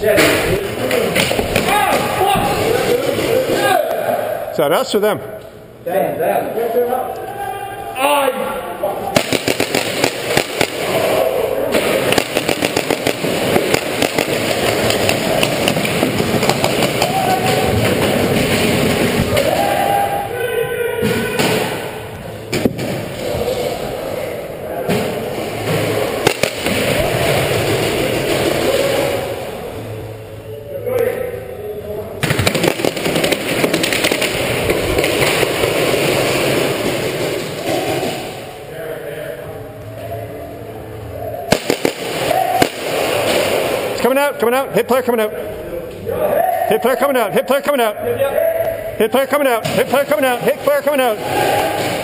Is that us or them? Damn, damn. Ay! It's coming out, coming out. Hit player coming out. Hit player coming out. Hit player coming out. Hit player coming out. Hit player coming out. Hit player coming out.